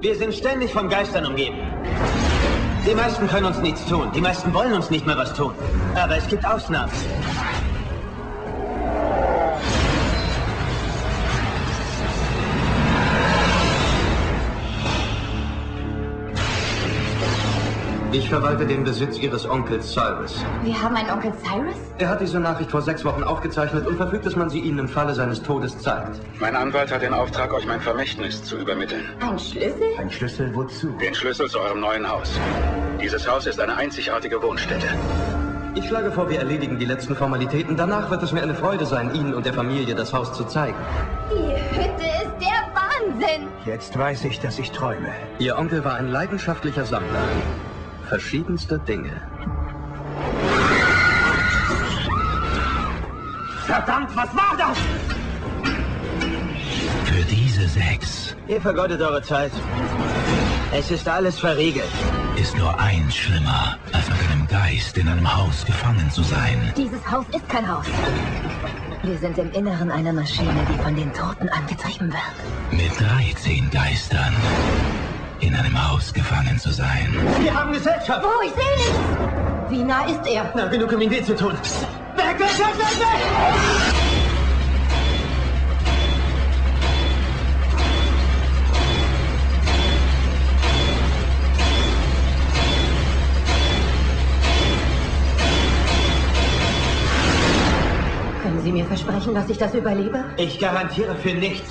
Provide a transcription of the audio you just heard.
Wir sind ständig von Geistern umgeben. Die meisten können uns nichts tun. Die meisten wollen uns nicht mehr was tun. Aber es gibt Ausnahmen. Ich verwalte den Besitz Ihres Onkels Cyrus. Wir haben einen Onkel Cyrus? Er hat diese Nachricht vor sechs Wochen aufgezeichnet und verfügt, dass man sie Ihnen im Falle seines Todes zeigt. Mein Anwalt hat den Auftrag, euch mein Vermächtnis zu übermitteln. Ein Schlüssel? Ein Schlüssel wozu? Den Schlüssel zu eurem neuen Haus. Dieses Haus ist eine einzigartige Wohnstätte. Ich schlage vor, wir erledigen die letzten Formalitäten. Danach wird es mir eine Freude sein, Ihnen und der Familie das Haus zu zeigen. Die Hütte ist der Wahnsinn! Jetzt weiß ich, dass ich träume. Ihr Onkel war ein leidenschaftlicher Sammler. Verschiedenster Dinge. Verdammt, was war das? Für diese sechs Ihr vergeudet eure Zeit. Es ist alles verriegelt. ist nur eins schlimmer, als mit einem Geist in einem Haus gefangen zu sein. Dieses Haus ist kein Haus. Wir sind im Inneren einer Maschine, die von den Toten angetrieben wird. Mit 13 Geistern in einem Haus gefangen zu sein. Wir haben Gesellschaft. Oh, ich sehe nichts! Wie nah ist er? Na, genug, um ihm weh zu tun. Weg, weg, weg, weg, weg! Können Sie mir versprechen, dass ich das überlebe? Ich garantiere für nichts.